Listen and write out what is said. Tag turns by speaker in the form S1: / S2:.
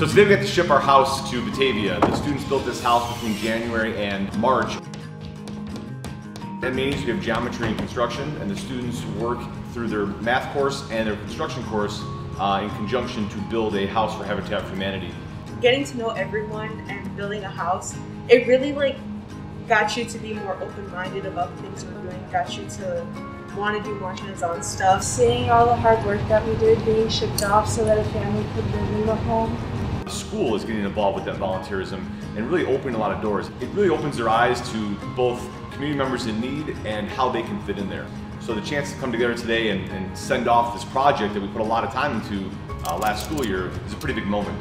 S1: So today we got to ship our house to Batavia. The students built this house between January and March. That means we have geometry and construction, and the students work through their math course and their construction course uh, in conjunction to build a house for Habitat for Humanity.
S2: Getting to know everyone and building a house, it really like got you to be more open-minded about the things we're doing, got you to want to do more hands-on stuff.
S3: Seeing all the hard work that we did being shipped off so that a family could live in the home.
S1: The school is getting involved with that volunteerism and really opening a lot of doors. It really opens their eyes to both community members in need and how they can fit in there. So the chance to come together today and, and send off this project that we put a lot of time into uh, last school year is a pretty big moment.